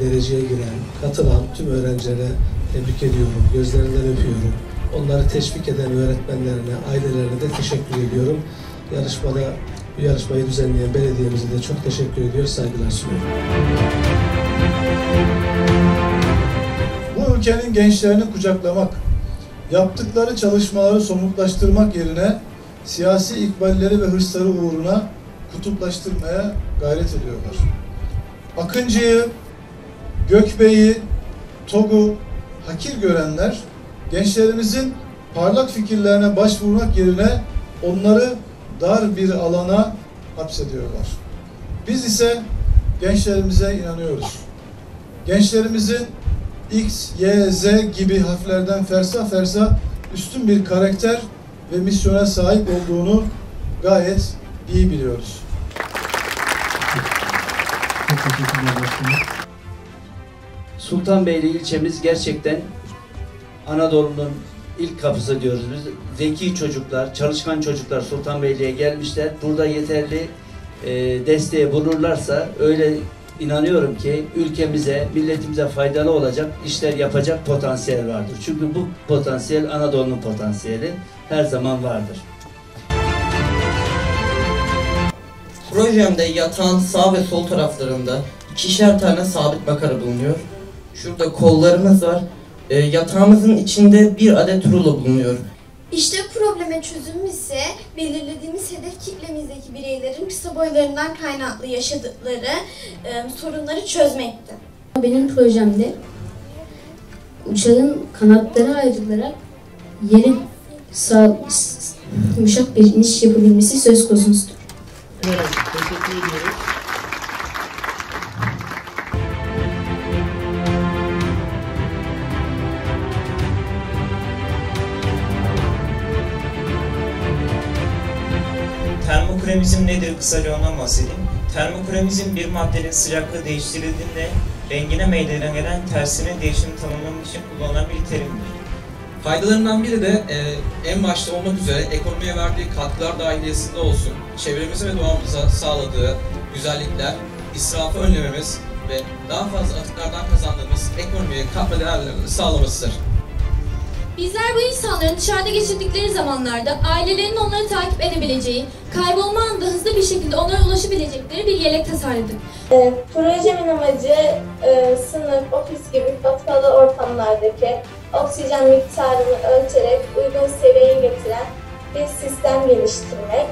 dereceye giren, katılan tüm öğrencilere tebrik ediyorum, gözlerinden öpüyorum. Onları teşvik eden öğretmenlerine, ailelerine de teşekkür ediyorum. Yarışmada bu yarışmayı düzenleyen belediyemize de çok teşekkür ediyor, saygılar sunuyorum. Bu ülkenin gençlerini kucaklamak, yaptıkları çalışmaları somutlaştırmak yerine siyasi ikballeri ve hırsları uğruna kutuplaştırmaya gayret ediyorlar. Akıncı'yı, Gökbey'i, TOG'u hakir görenler gençlerimizin parlak fikirlerine başvurmak yerine onları dar bir alana hapsediyorlar. Biz ise gençlerimize inanıyoruz. Gençlerimizin X, Y, Z gibi harflerden fersa fersa üstün bir karakter ve misyona sahip olduğunu gayet iyi biliyoruz. Çok teşekkürler başkanım. Sultanbeyli ilçemiz gerçekten Anadolu'nun ilk kapısı diyoruz biz. Zeki çocuklar, çalışkan çocuklar Sultanbeyli'ye gelmişler. Burada yeterli e, desteği bulurlarsa öyle inanıyorum ki ülkemize, milletimize faydalı olacak işler yapacak potansiyel vardır. Çünkü bu potansiyel Anadolu'nun potansiyeli her zaman vardır. Projemde yatağın sağ ve sol taraflarında ikişer tane sabit makara bulunuyor. Şurada kollarımız var. E, yatağımızın içinde bir adet rulo bulunuyor. İşte probleme çözüm ise belirlediğimiz hedef kitlemizdeki bireylerin kısa boylarından kaynaklı yaşadıkları e, sorunları çözmekti. Benim projemde uçağın kanatları ayrılarak yerin sağ, yumuşak bir iniş yapabilmesi söz konusudur. Evet, teşekkür ediyoruz. Termokremizm nedir kısaca ondan bahsedeyim. Termokremizm bir maddenin sıcaklığı değiştirildiğinde rengine meydana gelen tersine değişimi tanımlamak için kullanılan bir terimdir. Faydalarından biri de e, en başta olmak üzere ekonomiye verdiği katkılar dahiliyesinde olsun, çevremize ve doğamıza sağladığı güzellikler, israfı önlememiz ve daha fazla atıklardan kazandığımız ekonomiye katma değerlerini sağlamasıdır. Bizler bu insanların dışarıda geçirdikleri zamanlarda ailelerinin onları takip edebileceği, kaybolma anında hızlı bir şekilde onlara ulaşabilecekleri bir yelek tasarladık. projemin amacı e, sınıf, ofis gibi kapalı ortamlardaki oksijen miktarını ölçerek uygun seviyeye getiren bir sistem geliştirmek.